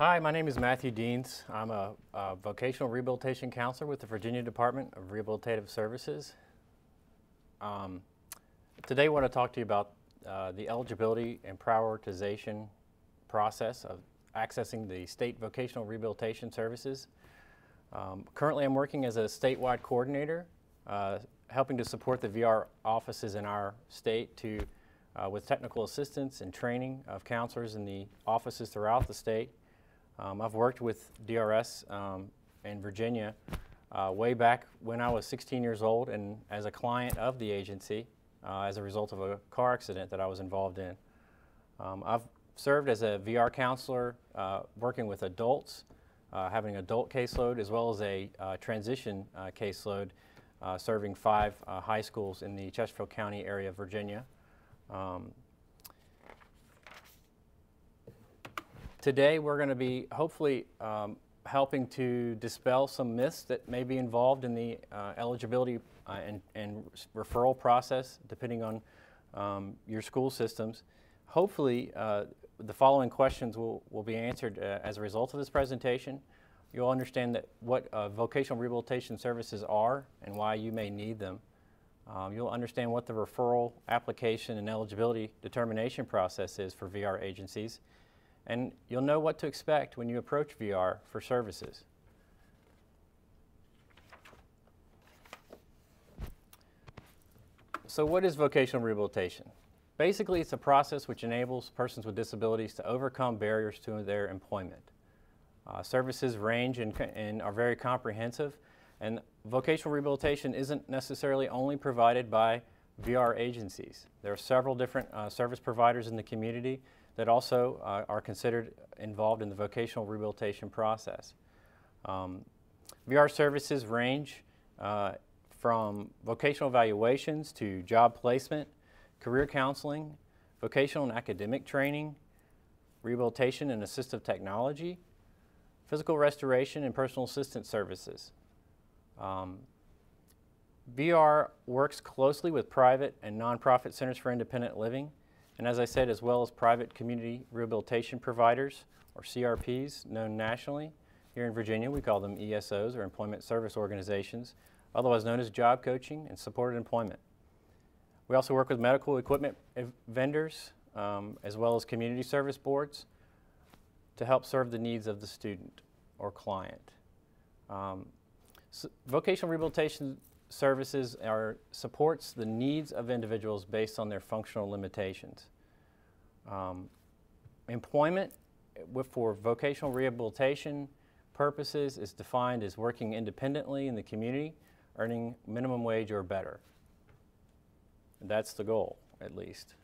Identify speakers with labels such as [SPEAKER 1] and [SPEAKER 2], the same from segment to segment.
[SPEAKER 1] Hi, my name is Matthew Deans. I'm a, a vocational rehabilitation counselor with the Virginia Department of Rehabilitative Services. Um, today I want to talk to you about uh, the eligibility and prioritization process of accessing the state vocational rehabilitation services. Um, currently I'm working as a statewide coordinator, uh, helping to support the VR offices in our state to, uh, with technical assistance and training of counselors in the offices throughout the state. Um, I've worked with DRS um, in Virginia uh, way back when I was 16 years old and as a client of the agency uh, as a result of a car accident that I was involved in. Um, I've served as a VR counselor uh, working with adults, uh, having an adult caseload as well as a uh, transition uh, caseload serving five high schools in the Chesterfield County area of Virginia. Um, Today we're going to be hopefully um, helping to dispel some myths that may be involved in the uh, eligibility uh, and, and, referral process depending on um, your school systems. Hopefully uh, the following questions will, will be answered uh, as a result of this presentation. You'll understand that what uh, vocational rehabilitation services are and why you may need them. Um, you'll understand what the referral application and eligibility determination process is for VR agencies and you'll know what to expect when you approach VR for services. So what is vocational rehabilitation? Basically, it's a process which enables persons with disabilities to overcome barriers to their employment. Uh, services range and, and, are very comprehensive, and vocational rehabilitation isn't necessarily only provided by VR agencies. There are several different uh, service providers in the community that also uh, are considered involved in the vocational rehabilitation process. Um, VR services range uh, from vocational evaluations to job placement, career counseling, vocational and academic training, rehabilitation and assistive technology, physical restoration and personal assistance services. Um, VR works closely with private and nonprofit centers for independent living and as I said, as well as private community rehabilitation providers, or CRPs, known nationally. Here in Virginia, we call them ESOs, or Employment Service Organizations, otherwise known as job coaching and supported employment. We also work with medical equipment vendors, um, as well as community service boards, to help serve the needs of the student or client. Um, so vocational rehabilitation services are, supports the needs of individuals based on their functional limitations. Um, employment for vocational rehabilitation purposes is defined as working independently in the community, earning minimum wage or better. That's the goal, at least.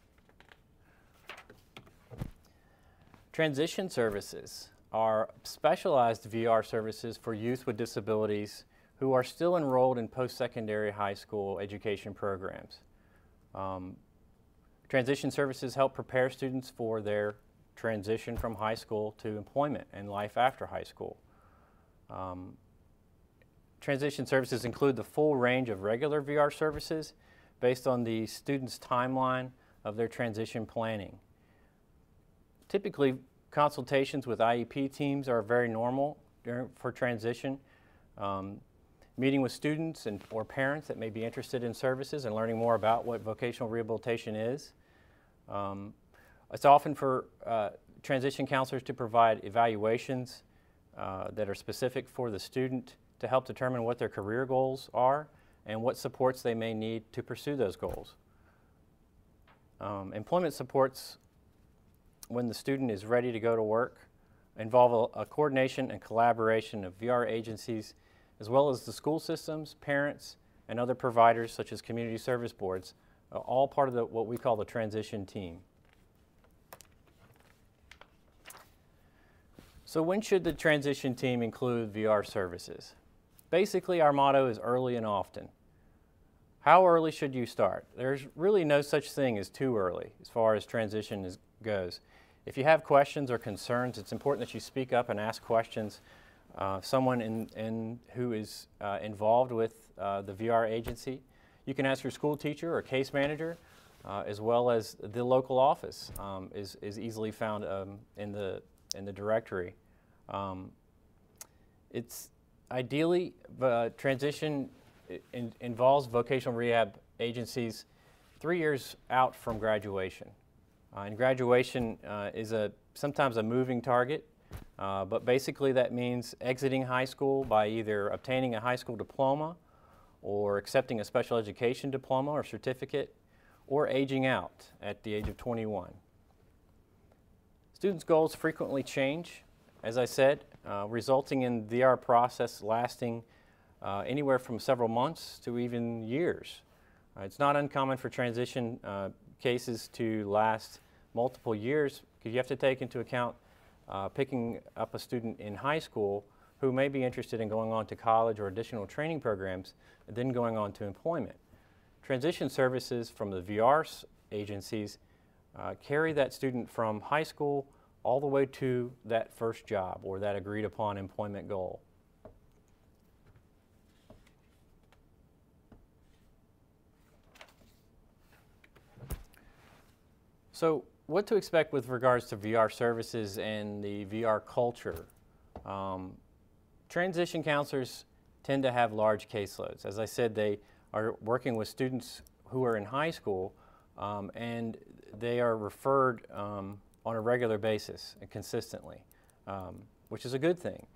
[SPEAKER 1] Transition services are specialized VR services for youth with disabilities who are still enrolled in post-secondary high school education programs. Um, transition services help prepare students for their transition from high school to employment and life after high school. Um, transition services include the full range of regular VR services based on the student's timeline of their transition planning. Typically, consultations with IEP teams are very normal during, for transition. Um, meeting with students and, or parents that may be interested in services and learning more about what vocational rehabilitation is. Um, it's often for uh, transition counselors to provide evaluations uh, that are specific for the student to help determine what their career goals are and what supports they may need to pursue those goals. Um, employment supports when the student is ready to go to work involve a, a coordination and collaboration of VR agencies as well as the school systems, parents, and other providers such as community service boards, all part of the, what we call the transition team. So when should the transition team include VR services? Basically, our motto is early and often. How early should you start? There's really no such thing as too early as far as transition is, goes. If you have questions or concerns, it's important that you speak up and ask questions uh, someone in, in who is uh, involved with uh, the VR agency. You can ask your school teacher or case manager, uh, as well as the local office um, is, is easily found um, in, the, in the directory. Um, it's ideally, transition in, involves vocational rehab agencies three years out from graduation. Uh, and graduation uh, is a sometimes a moving target, uh, but basically that means exiting high school by either obtaining a high school diploma or accepting a special education diploma or certificate or aging out at the age of 21. Students' goals frequently change, as I said, uh, resulting in the VR process lasting uh, anywhere from several months to even years. Uh, it's not uncommon for transition uh, cases to last multiple years because you have to take into account uh, picking up a student in high school who may be interested in going on to college or additional training programs and then going on to employment. Transition services from the VR agencies uh, carry that student from high school all the way to that first job or that agreed upon employment goal. So what to expect with regards to VR services and the VR culture. Um, transition counselors tend to have large caseloads. As I said, they are working with students who are in high school um, and they are referred um, on a regular basis and consistently, um, which is a good thing.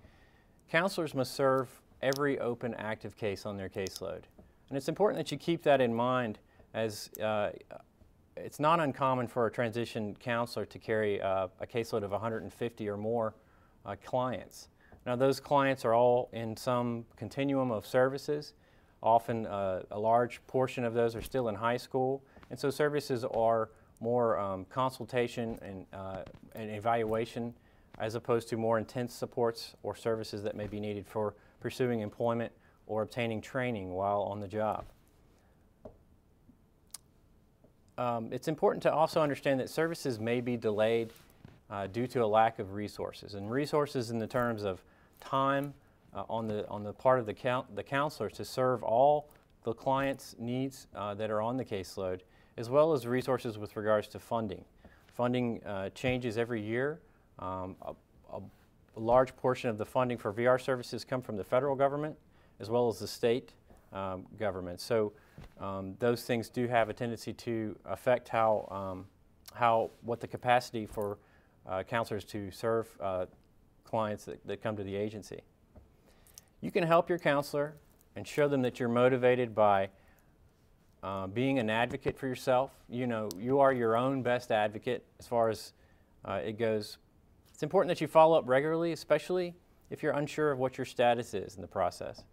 [SPEAKER 1] Counselors must serve every open active case on their caseload. And it's important that you keep that in mind as uh, it's not uncommon for a transition counselor to carry uh, a caseload of 150 or more uh, clients. Now those clients are all in some continuum of services. Often uh, a large portion of those are still in high school and so services are more um, consultation and, uh, and evaluation as opposed to more intense supports or services that may be needed for pursuing employment or obtaining training while on the job. Um, it's important to also understand that services may be delayed uh, due to a lack of resources. And resources in the terms of time uh, on, the, on the part of the, count, the counselor to serve all the client's needs uh, that are on the caseload, as well as resources with regards to funding. Funding uh, changes every year. Um, a, a, large portion of the funding for VR services come from the federal government as well as the state um, government. So um, those things do have a tendency to affect how, um, how what the capacity for uh, counselors to serve uh, clients that, that come to the agency. You can help your counselor and show them that you're motivated by uh, being an advocate for yourself. You know, you are your own best advocate as far as uh, it goes. It's important that you follow up regularly, especially if you're unsure of what your status is in the process.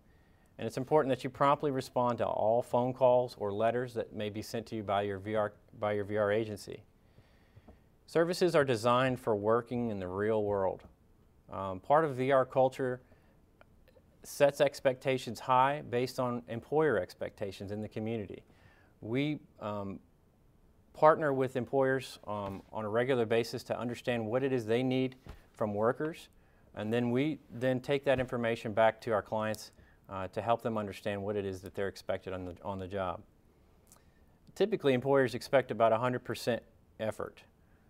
[SPEAKER 1] And it's important that you promptly respond to all phone calls or letters that may be sent to you by your VR, by your VR agency. Services are designed for working in the real world. Um, part of VR culture sets expectations high based on employer expectations in the community. We um, partner with employers um, on a regular basis to understand what it is they need from workers, and then we then take that information back to our clients uh, to help them understand what it is that they're expected on the, on the job. Typically, employers expect about 100% effort.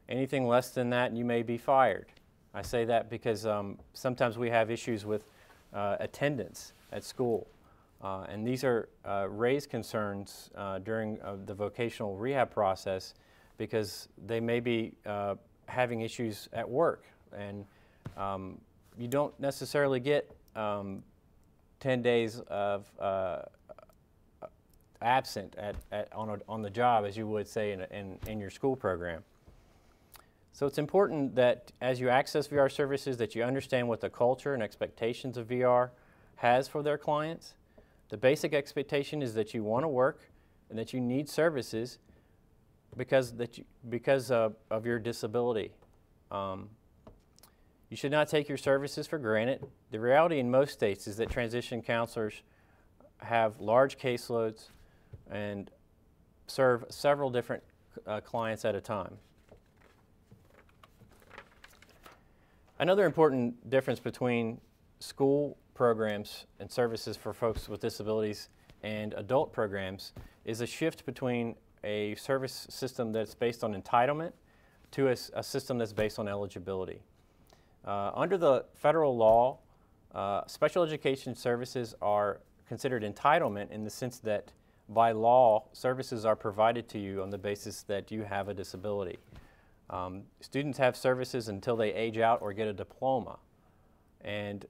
[SPEAKER 1] Anything less than that, you may be fired. I say that because um, sometimes we have issues with uh, attendance at school. Uh, and these are uh, raised concerns uh, during uh, the vocational rehab process because they may be uh, having issues at work. And um, you don't necessarily get um, 10 days of uh, absent at, at, on, a, on the job, as you would say in, in, in your school program. So it's important that as you access VR services that you understand what the culture and expectations of VR has for their clients. The basic expectation is that you want to work and that you need services because, that you, because of, of your disability. Um, you should not take your services for granted. The reality in most states is that transition counselors have large caseloads and serve several different uh, clients at a time. Another important difference between school programs and services for folks with disabilities and adult programs is a shift between a service system that's based on entitlement to a, a system that's based on eligibility. Uh, under the federal law, uh, special education services are considered entitlement in the sense that by law, services are provided to you on the basis that you have a disability. Um, students have services until they age out or get a diploma. And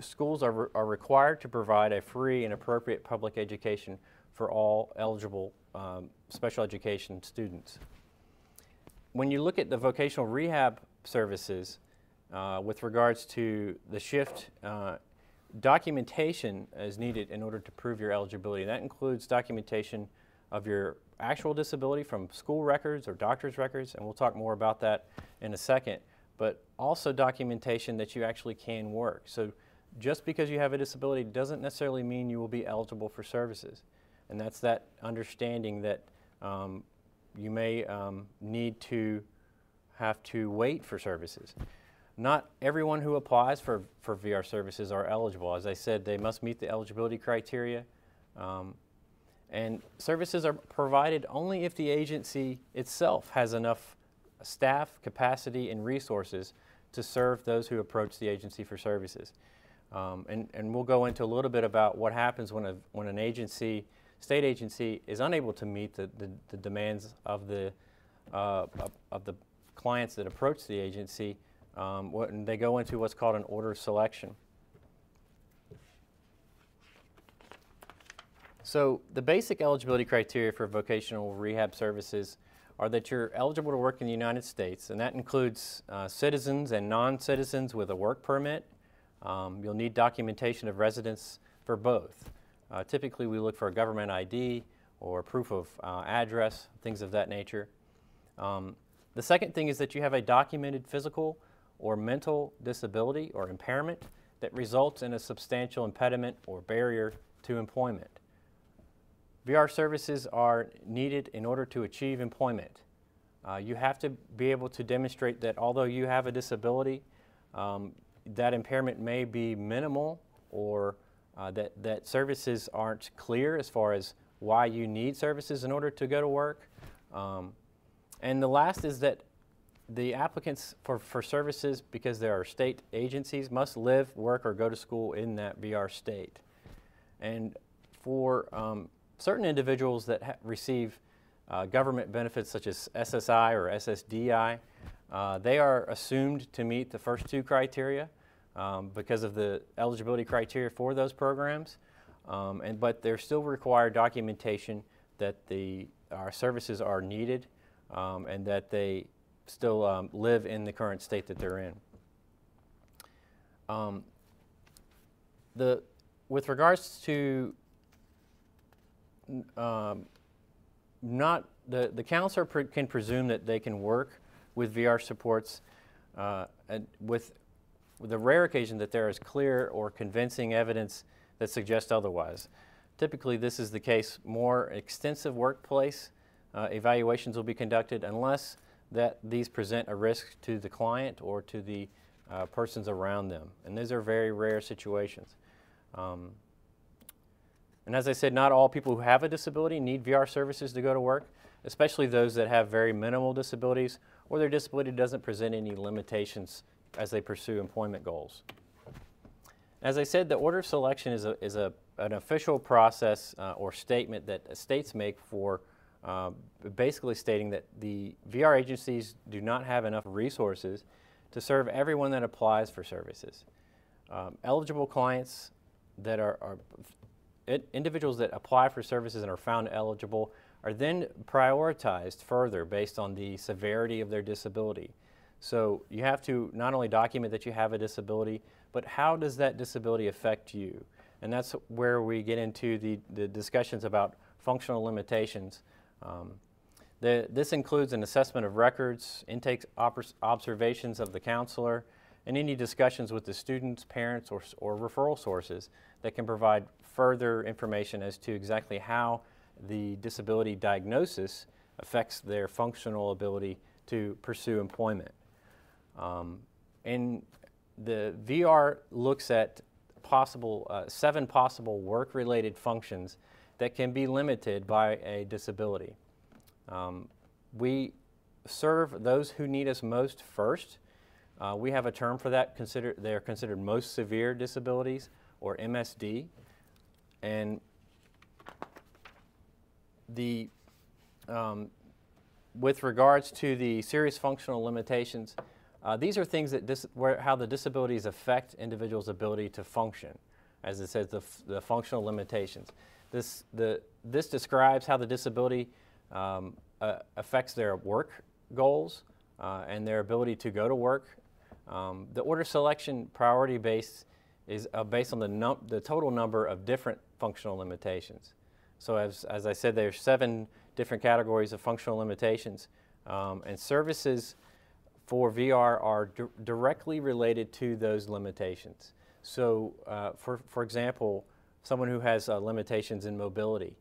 [SPEAKER 1] schools are, re are required to provide a free and appropriate public education for all eligible um, special education students. When you look at the vocational rehab services uh, with regards to the shift, uh, documentation is needed in order to prove your eligibility. That includes documentation of your actual disability from school records or doctor's records, and we'll talk more about that in a second, but also documentation that you actually can work. So just because you have a disability doesn't necessarily mean you will be eligible for services. And that's that understanding that um, you may um, need to have to wait for services. Not everyone who applies for, for VR services are eligible. As I said, they must meet the eligibility criteria. Um, and services are provided only if the agency itself has enough staff, capacity, and resources to serve those who approach the agency for services. Um, and, and we'll go into a little bit about what happens when, a, when an agency, state agency, is unable to meet the, the, the demands of the, uh, of, of, the clients that approach the agency. Um, what, they go into what's called an order selection. So the basic eligibility criteria for vocational rehab services are that you're eligible to work in the United States, and that includes uh, citizens and non-citizens with a work permit, um, you'll need documentation of residence for both. Uh, typically, we look for a government ID or proof of uh, address, things of that nature. Um, the second thing is that you have a documented physical or mental disability or impairment that results in a substantial impediment or barrier to employment. VR services are needed in order to achieve employment. Uh, you have to be able to demonstrate that although you have a disability, um, that impairment may be minimal or uh, that, that services aren't clear as far as why you need services in order to go to work. Um, and the last is that the applicants for, for services, because there are state agencies, must live, work, or go to school in that VR state. And for um, certain individuals that receive uh, government benefits such as SSI or SSDI, uh, they are assumed to meet the first two criteria um, because of the eligibility criteria for those programs, um, and, but they're still require documentation that the, our services are needed um, and that they still um, live in the current state that they're in. Um, the, with regards to um, not the, the counselor can presume that they can work with VR supports uh, and with, with the rare occasion that there is clear or convincing evidence that suggests otherwise. Typically, this is the case. More extensive workplace uh, evaluations will be conducted unless that these present a risk to the client or to the uh, persons around them. And these are very rare situations. Um, and as I said, not all people who have a disability need VR services to go to work, especially those that have very minimal disabilities or their disability doesn't present any limitations as they pursue employment goals. As I said, the order of selection is, a, is a, an official process uh, or statement that states make for uh, basically stating that the VR agencies do not have enough resources to serve everyone that applies for services. Um, eligible clients that are, are individuals that apply for services and are found eligible are then prioritized further based on the severity of their disability. So you have to not only document that you have a disability, but how does that disability affect you? And that's where we get into the, the discussions about functional limitations. Um, the, this includes an assessment of records, intake observations of the counselor, and any discussions with the students, parents, or, or referral sources that can provide further information as to exactly how the disability diagnosis affects their functional ability to pursue employment. Um, and the VR looks at possible, uh, seven possible work-related functions that can be limited by a disability. Um, we serve those who need us most first. Uh, we have a term for that. Consider, they are considered most severe disabilities, or MSD. And the, um, with regards to the serious functional limitations, uh, these are things that dis- where, how the disabilities affect individuals' ability to function, as it says, the, f- the functional limitations. This, the, this describes how the disability um, uh, affects their work goals uh, and their ability to go to work. Um, the order selection priority base is uh, based on the, the total number of different functional limitations. So as, as I said, there are seven different categories of functional limitations, um, and services for VR are di- directly related to those limitations. So, uh, for, for example, someone who has uh, limitations in mobility,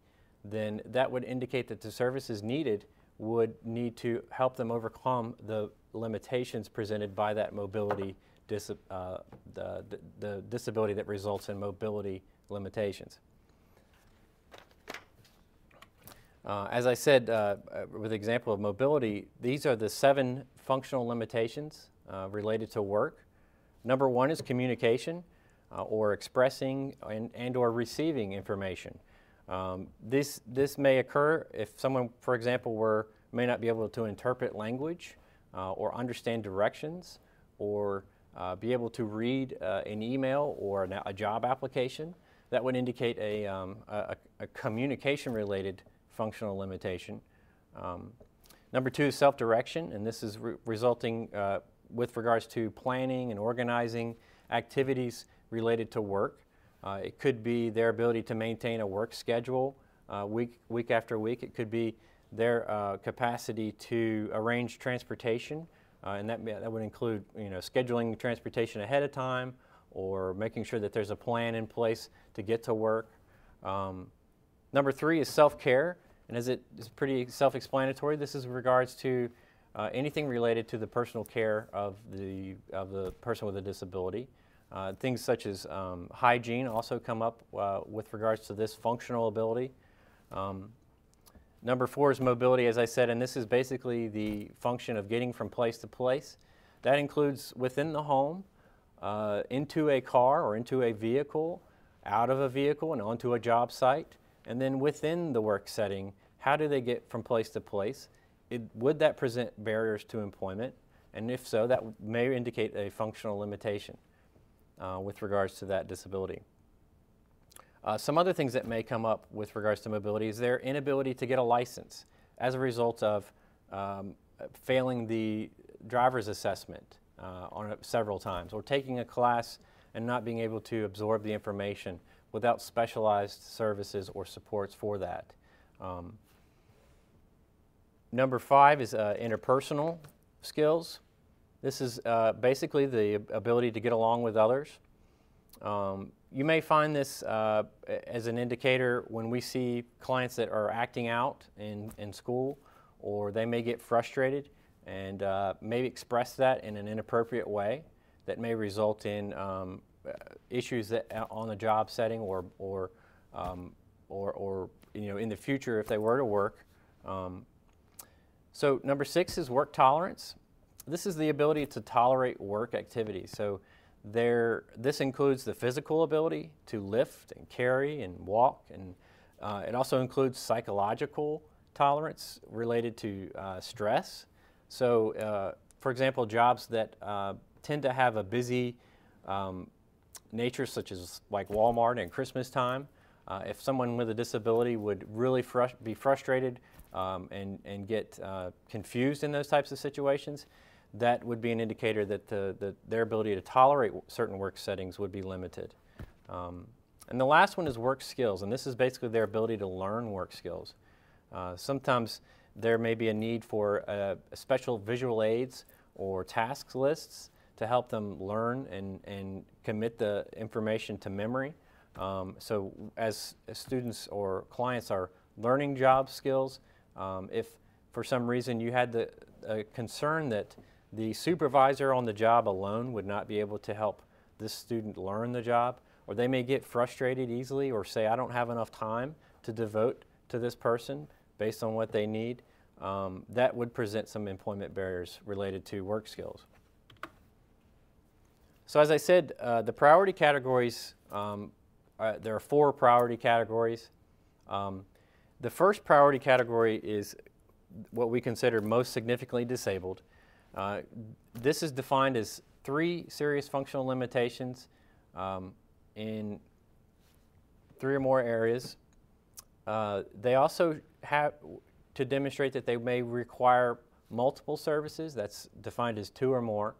[SPEAKER 1] then that would indicate that the services needed would need to help them overcome the limitations presented by that mobility, dis- uh, the, the, disability that results in mobility limitations. Uh, as I said, uh, uh, with the example of mobility, these are the seven functional limitations uh, related to work. Number one is communication or expressing and, and or receiving information. Um, this, this may occur if someone, for example, were, may not be able to interpret language uh, or understand directions or be able to read an email or a job application. That would indicate a, um, a, a communication-related functional limitation. Um, number two is self-direction, and this is re resulting uh, with regards to planning and organizing activities related to work. Uh, it could be their ability to maintain a work schedule uh, week, week after week. It could be their uh, capacity to arrange transportation, uh, and that, that would include you know, scheduling transportation ahead of time or making sure that there's a plan in place to get to work. Um, Number three is self-care, and as it is pretty self-explanatory, this is in regards to uh, anything related to the personal care of the, of the person with a disability. Uh, things such as um, hygiene also come up uh, with regards to this functional ability. Um, number four is mobility, as I said, and this is basically the function of getting from place to place. That includes within the home, uh, into a car or into a vehicle, out of a vehicle and onto a job site. And then within the work setting, how do they get from place to place? It, would that present barriers to employment? And if so, that may indicate a functional limitation uh, with regards to that disability. Uh, some other things that may come up with regards to mobility is their inability to get a license as a result of um, failing the driver's assessment uh, on a, several times or taking a class and not being able to absorb the information without specialized services or supports for that. Um, number five is uh, interpersonal skills. This is uh, basically the ability to get along with others. Um, you may find this uh, as an indicator when we see clients that are acting out in, in school or they may get frustrated and uh, may express that in an inappropriate way that may result in um, uh, issues that uh, on the job setting or or, um, or or you know in the future if they were to work. Um, so number six is work tolerance. This is the ability to tolerate work activities. So there, this includes the physical ability to lift and carry and walk, and uh, it also includes psychological tolerance related to uh, stress. So, uh, for example, jobs that uh, tend to have a busy um, nature, such as like Walmart and Christmas time. Uh, if someone with a disability would really be frustrated um, and, and get uh, confused in those types of situations, that would be an indicator that the, the, their ability to tolerate certain work settings would be limited. Um, and the last one is work skills, and this is basically their ability to learn work skills. Uh, sometimes there may be a need for uh, special visual aids or task lists to help them learn and, and commit the information to memory. Um, so as, as, students or clients are learning job skills, um, if for some reason you had the concern that the supervisor on the job alone would not be able to help this student learn the job, or they may get frustrated easily or say, I don't have enough time to devote to this person based on what they need, um, that would present some employment barriers related to work skills. So as I said, uh, the priority categories, um, uh, there are four priority categories. Um, the first priority category is what we consider most significantly disabled. Uh, this is defined as three serious functional limitations um, in three or more areas. Uh, they also have to demonstrate that they may require multiple services, that's defined as two or more,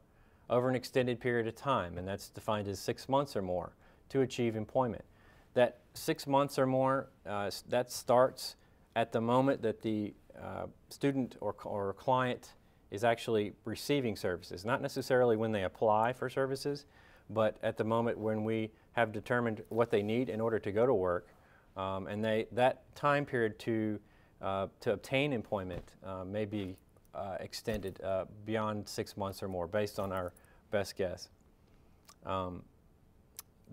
[SPEAKER 1] over an extended period of time, and that's defined as six months or more to achieve employment. That six months or more, uh, that starts at the moment that the uh, student or, or client is actually receiving services, not necessarily when they apply for services, but at the moment when we have determined what they need in order to go to work, um, and they, that time period to, uh, to obtain employment uh, may be uh, extended uh, beyond six months or more based on our best guess. Um,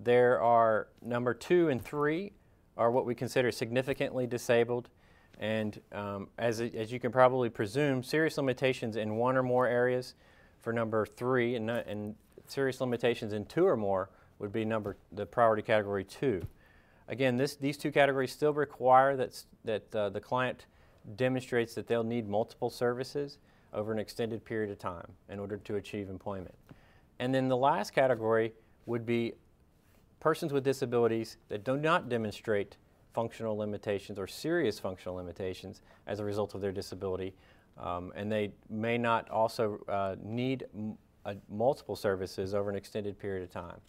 [SPEAKER 1] there are number two and three are what we consider significantly disabled. And um, as, as you can probably presume, serious limitations in one or more areas for number three, and, and serious limitations in two or more would be number the priority category two. Again, this, these two categories still require that, that uh, the client demonstrates that they'll need multiple services over an extended period of time in order to achieve employment. And then the last category would be persons with disabilities that do not demonstrate functional limitations or serious functional limitations as a result of their disability. Um, and they may not also uh, need multiple services over an extended period of time.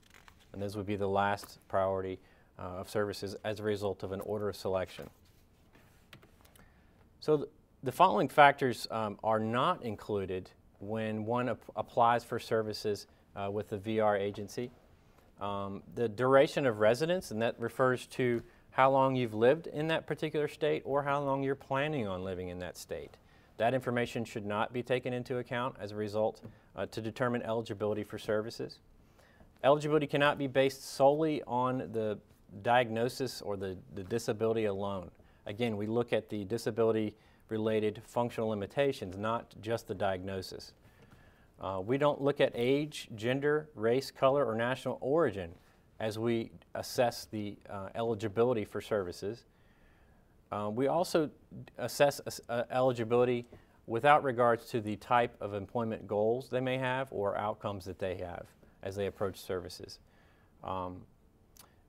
[SPEAKER 1] And this would be the last priority uh, of services as a result of an order of selection. So th the following factors um, are not included when one ap applies for services uh, with the VR agency. Um, the duration of residence, and that refers to how long you've lived in that particular state or how long you're planning on living in that state. That information should not be taken into account as a result uh, to determine eligibility for services. Eligibility cannot be based solely on the diagnosis or the, the disability alone. Again, we look at the disability related functional limitations, not just the diagnosis. Uh, we don't look at age, gender, race, color, or national origin as we assess the uh, eligibility for services. Uh, we also assess uh, eligibility without regards to the type of employment goals they may have or outcomes that they have as they approach services. Um,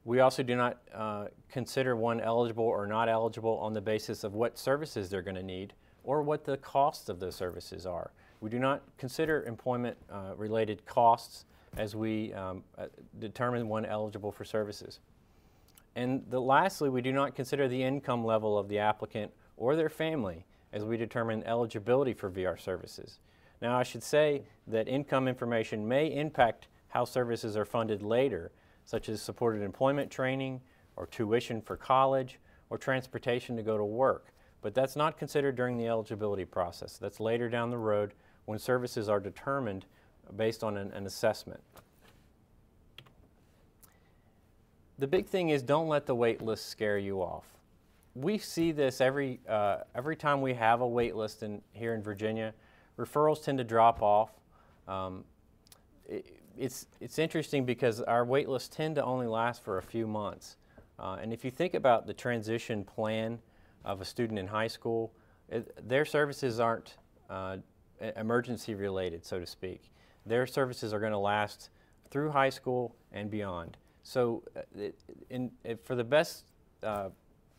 [SPEAKER 1] we also do not uh, consider one eligible or not eligible on the basis of what services they're going to need or what the costs of those services are. We do not consider employment uh, related costs as we um, uh, determine one eligible for services. And the, lastly, we do not consider the income level of the applicant or their family as we determine eligibility for VR services. Now, I should say that income information may impact how services are funded later, such as supported employment training or tuition for college or transportation to go to work. But that's not considered during the eligibility process. That's later down the road when services are determined based on an, an assessment. The big thing is don't let the wait list scare you off. We see this every, uh, every time we have a wait list in, here in Virginia. Referrals tend to drop off. Um, it, it's, it's interesting because our wait lists tend to only last for a few months. Uh, and if you think about the transition plan of a student in high school, it, their services aren't uh, emergency related, so to speak their services are going to last through high school and beyond. So uh, in, for the best uh,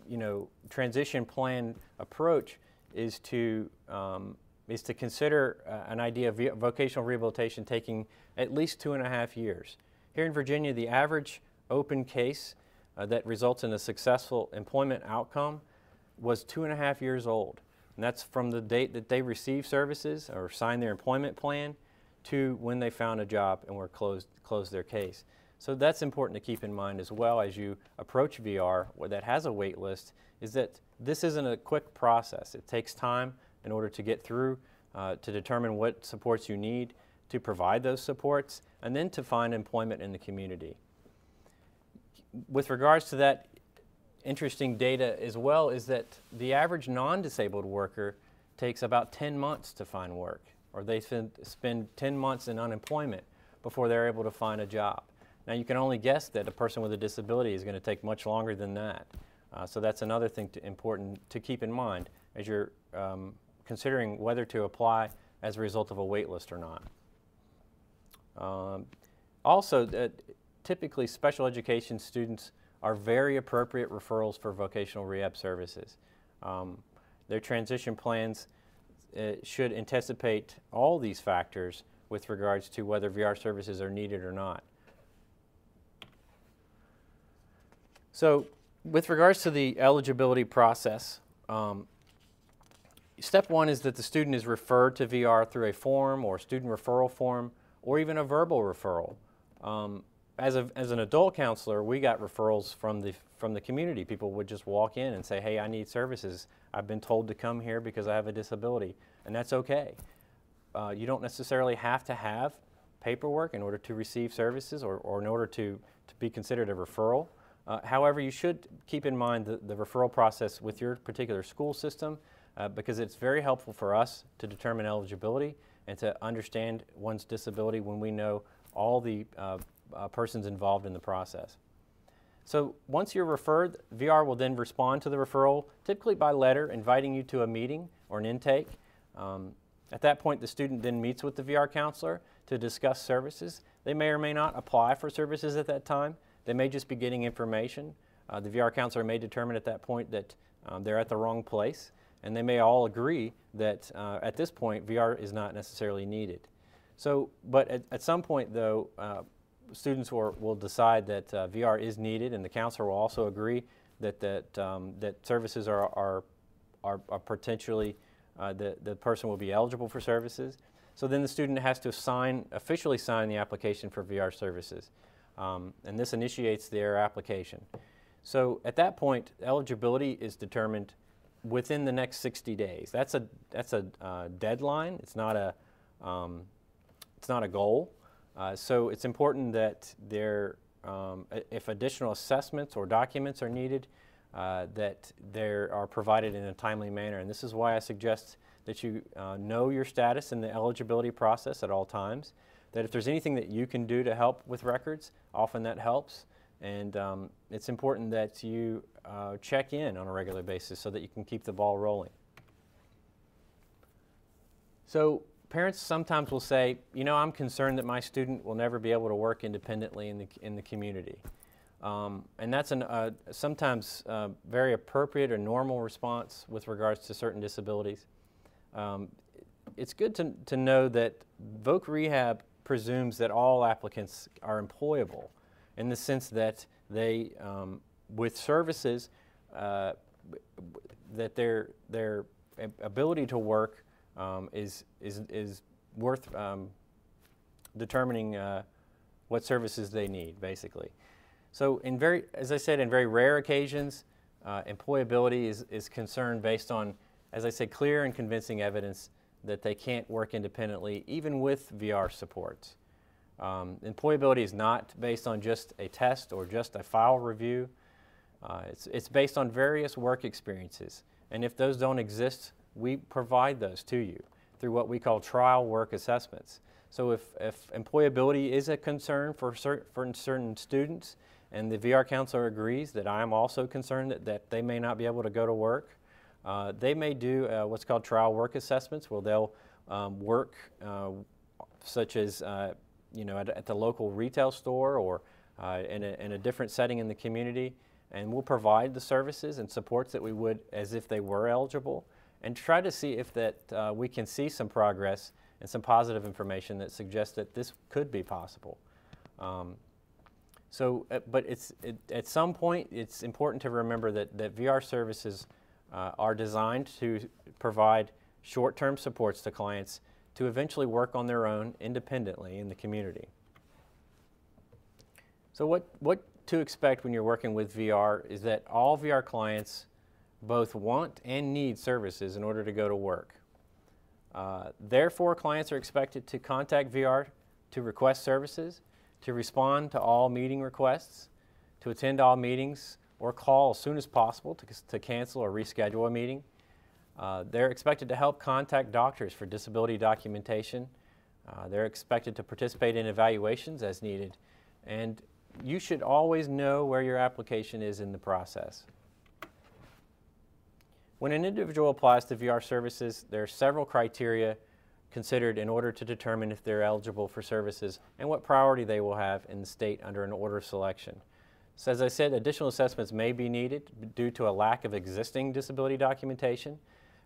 [SPEAKER 1] you know, transition plan approach is to, um, is to consider uh, an idea of vocational rehabilitation taking at least two and a half years. Here in Virginia, the average open case uh, that results in a successful employment outcome was two and a half years old. And that's from the date that they receive services or sign their employment plan to when they found a job and were closed, closed their case. So that's important to keep in mind as well as you approach VR that has a wait list is that this isn't a quick process. It takes time in order to get through, uh, to determine what supports you need, to provide those supports, and then to find employment in the community. With regards to that interesting data as well is that the average non-disabled worker takes about 10 months to find work or they spend, spend 10 months in unemployment before they're able to find a job. Now, you can only guess that a person with a disability is going to take much longer than that. Uh, so that's another thing to, important to keep in mind as you're um, considering whether to apply as a result of a wait list or not. Um, also, uh, typically special education students are very appropriate referrals for vocational rehab services. Um, their transition plans should anticipate all these factors with regards to whether VR services are needed or not. So with regards to the eligibility process, um, step one is that the student is referred to VR through a form or student referral form or even a verbal referral. Um, as, a, as an adult counselor, we got referrals from the, from the community. People would just walk in and say, hey, I need services. I've been told to come here because I have a disability, and that's okay. Uh, you don't necessarily have to have paperwork in order to receive services or, or in order to, to be considered a referral. Uh, however, you should keep in mind the, the, referral process with your particular school system uh, because it's very helpful for us to determine eligibility and to understand one's disability when we know all the uh, persons involved in the process. So once you're referred, VR will then respond to the referral, typically by letter, inviting you to a meeting or an intake. Um, at that point, the student then meets with the VR counselor to discuss services. They may or may not apply for services at that time. They may just be getting information. Uh, the VR counselor may determine at that point that um, they're at the wrong place, and they may all agree that uh, at this point VR is not necessarily needed. So, but at, at some point though, uh, students will, will decide that uh, VR is needed, and the counselor will also agree that that um, that services are are are, are potentially uh, the the person will be eligible for services. So then the student has to sign officially sign the application for VR services, um, and this initiates their application. So at that point, eligibility is determined within the next 60 days. That's a that's a uh, deadline. It's not a um, it's not a goal. Uh, so it's important that there, um, if additional assessments or documents are needed, uh, that they are provided in a timely manner. And this is why I suggest that you uh, know your status in the eligibility process at all times. That if there's anything that you can do to help with records, often that helps. And um, it's important that you uh, check in on a regular basis so that you can keep the ball rolling. So parents sometimes will say, you know, I'm concerned that my student will never be able to work independently in the, in the community. Um, and that's an, uh, sometimes uh, very appropriate or normal response with regards to certain disabilities. Um, it's good to, to know that Voc Rehab presumes that all applicants are employable in the sense that they, um, with services, uh, that their, their ability to work um, is, is, is worth um, determining uh, what services they need, basically. So in very, as I said, in very rare occasions, uh, employability is, is concerned based on, as I said, clear and convincing evidence that they can't work independently, even with VR supports. Um, employability is not based on just a test or just a file review. Uh, it's, it's based on various work experiences. And if those don't exist, we provide those to you through what we call trial work assessments. So if, if employability is a concern for, cert, for certain students, and the VR counselor agrees that I am also concerned that, that they may not be able to go to work, uh, they may do uh, what's called trial work assessments where they'll um, work uh, such as uh, you know at, at, the local retail store or uh, in a, in a different setting in the community and we'll provide the services and supports that we would as if they were eligible and try to see if that uh, we can see some progress and some positive information that suggests that this could be possible. Um, so, uh, but it's, it, at some point, it's important to remember that, that VR services uh, are designed to provide short-term supports to clients to eventually work on their own independently in the community. So what, what to expect when you're working with VR is that all VR clients both want and need services in order to go to work. Uh, therefore, clients are expected to contact VR to request services, to respond to all meeting requests, to attend all meetings, or call as soon as possible to, to cancel or reschedule a meeting. Uh, they're expected to help contact doctors for disability documentation, Uh, they're expected to participate in evaluations as needed, and you should always know where your application is in the process. When an individual applies to VR services, there are several criteria considered in order to determine if they're eligible for services and what priority they will have in the state under an order selection. So as I said, additional assessments may be needed due to a lack of existing disability documentation.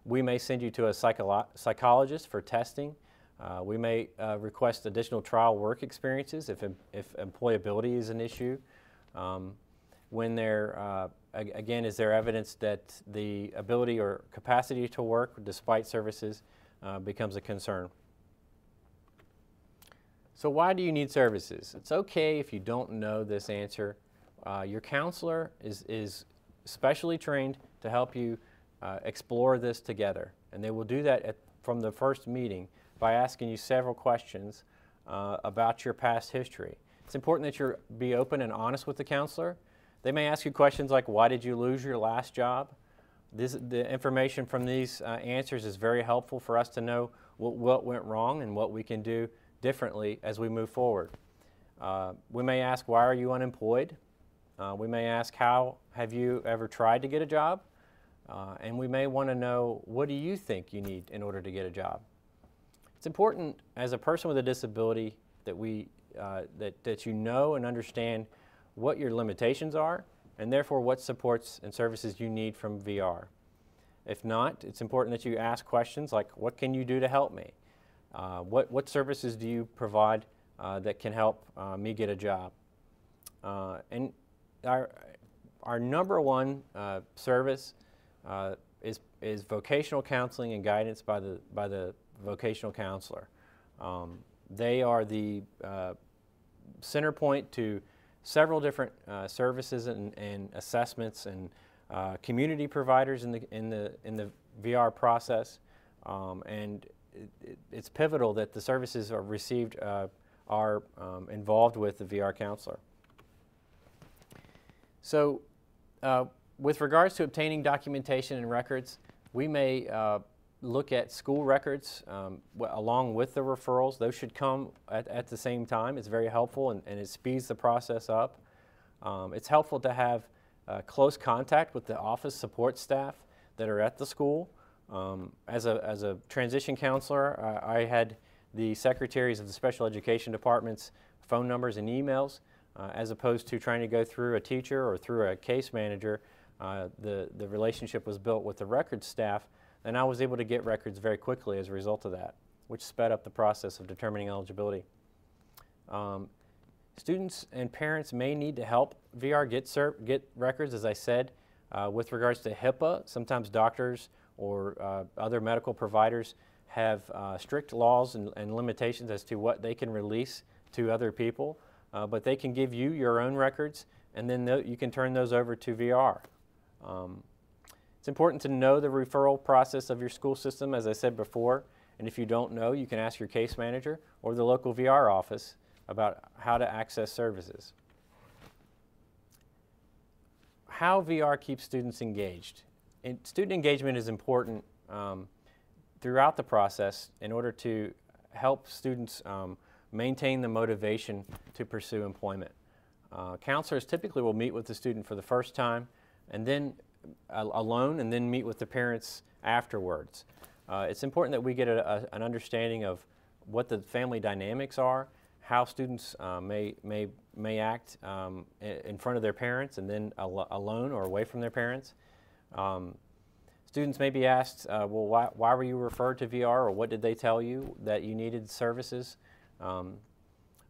[SPEAKER 1] We may send you to a psycholo psychologist for testing. Uh, we may uh, request additional trial work experiences if, if employability is an issue. Um, when there, uh, again, is there evidence that the ability or capacity to work despite services uh, becomes a concern. So why do you need services? It's okay if you don't know this answer. Uh, your counselor is, is specially trained to help you uh, explore this together. And they will do that at, from the first meeting by asking you several questions uh, about your past history. It's important that you be open and honest with the counselor. They may ask you questions like, why did you lose your last job? This, the information from these uh, answers is very helpful for us to know what, what, went wrong and what we can do differently as we move forward. Uh, we may ask, why are you unemployed? Uh, we may ask, how have you ever tried to get a job? Uh, and we may want to know, what do you think you need in order to get a job? It's important as a person with a disability that, we, uh, that, that you know and understand what your limitations are and therefore what supports and services you need from VR. If not, it's important that you ask questions like, what can you do to help me? Uh, what, what services do you provide uh, that can help uh, me get a job? Uh, and our, our number one uh, service uh, is, is vocational counseling and guidance by the, by the vocational counselor. Um, they are the center point to several different uh, services and, and, assessments and uh, community providers in the, in the, in the VR process. Um, and it, it's pivotal that the services are received uh, are um, involved with the VR counselor. So uh, with regards to obtaining documentation and records, we may uh, look at school records um, along with the referrals. Those should come at, at the same time. It's very helpful and, and it speeds the process up. Um, it's helpful to have uh, close contact with the office support staff that are at the school. Um, as, a, as a transition counselor, I had the secretaries of the special education departments phone numbers and emails uh, as opposed to trying to go through a teacher or through a case manager. Uh, the, the relationship was built with the records staff and I was able to get records very quickly as a result of that, which sped up the process of determining eligibility. Um, students and parents may need to help VR get, get records, as I said, uh, with regards to HIPAA. Sometimes doctors or uh, other medical providers have uh, strict laws and, and, limitations as to what they can release to other people, uh, but they can give you your own records and then you can turn those over to VR. Um, it's important to know the referral process of your school system, as I said before, and if you don't know, you can ask your case manager or the local VR office about how to access services. How VR keeps students engaged. And student engagement is important um, throughout the process in order to help students um, maintain the motivation to pursue employment. Uh, counselors typically will meet with the student for the first time and then alone and then meet with the parents afterwards. Uh, it's important that we get a, a, an understanding of what the family dynamics are, how students uh, may, may, may act um, in front of their parents and then al alone or away from their parents. Um, students may be asked, uh, well, why, why were you referred to VR or what did they tell you that you needed services? Um,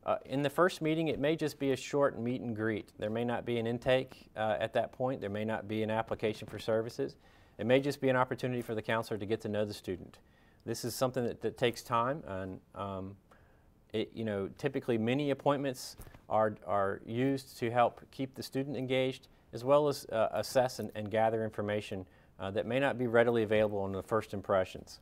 [SPEAKER 1] uh, in the first meeting, it may just be a short meet and greet. There may not be an intake uh, at that point. There may not be an application for services. It may just be an opportunity for the counselor to get to know the student. This is something that, that takes time, and um, it, you know, typically many appointments are, are used to help keep the student engaged, as well as uh, assess and, and, gather information uh, that may not be readily available in the first impressions.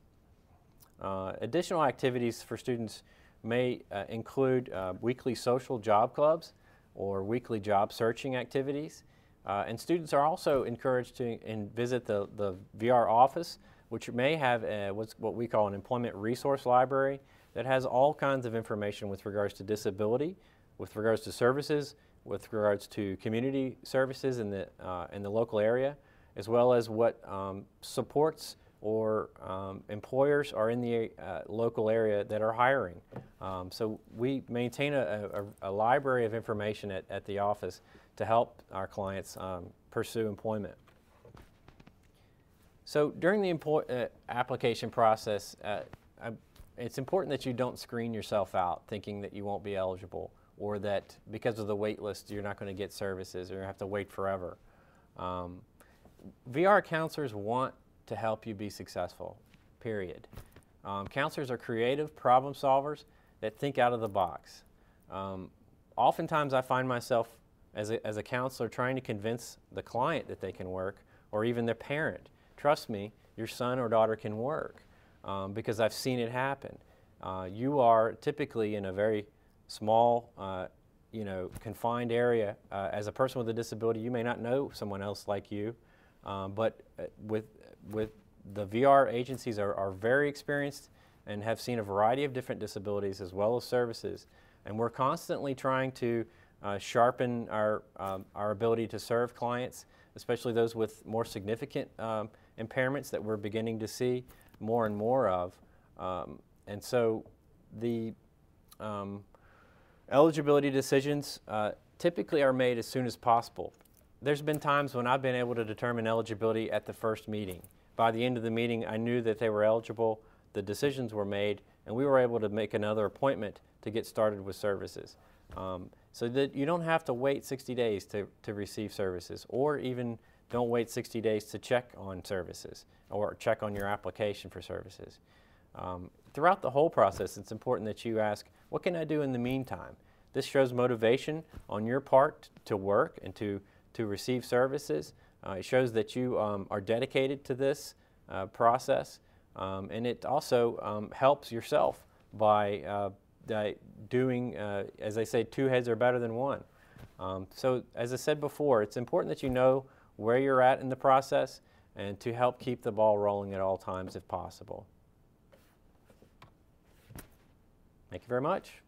[SPEAKER 1] Uh, additional activities for students may uh, include uh, weekly social job clubs or weekly job searching activities. Uh, and students are also encouraged to in, visit the, the VR office, which may have a, what we call an employment resource library that has all kinds of information with regards to disability, with regards to services, with regards to community services in the, uh, in the local area, as well as what um, supports or um, employers are in the uh, local area that are hiring. Um, so we maintain a, a, a, library of information at, at the office to help our clients um, pursue employment. So during the uh, application process, uh, I, it's important that you don't screen yourself out thinking that you won't be eligible or that because of the wait list you're not going to get services or you have to wait forever. Um, VR counselors want to help you be successful, period. Um, counselors are creative problem solvers that think out of the box. Um, oftentimes I find myself as a, as a counselor trying to convince the client that they can work or even their parent. Trust me, your son or daughter can work um, because I've seen it happen. Uh, you are typically in a very small, uh, you know, confined area. Uh, as a person with a disability, you may not know someone else like you, um, but uh, with with the VR agencies are, are very experienced and have seen a variety of different disabilities as well as services. And we're constantly trying to uh, sharpen our, um, our ability to serve clients, especially those with more significant um, impairments that we're beginning to see more and more of. Um, and so the um, eligibility decisions uh, typically are made as soon as possible. There's been times when I've been able to determine eligibility at the first meeting. By the end of the meeting, I knew that they were eligible, the decisions were made, and we were able to make another appointment to get started with services. Um, so that you don't have to wait 60 days to, to receive services, or even don't wait 60 days to check on services or check on your application for services. Um, throughout the whole process, it's important that you ask, what can I do in the meantime? This shows motivation on your part to work and to to receive services. Uh, it shows that you um, are dedicated to this uh, process, um, and it also um, helps yourself by, uh, doing, uh, as they say, two heads are better than one. Um, so, as I said before, it's important that you know where you're at in the process and to help keep the ball rolling at all times if possible. Thank you very much.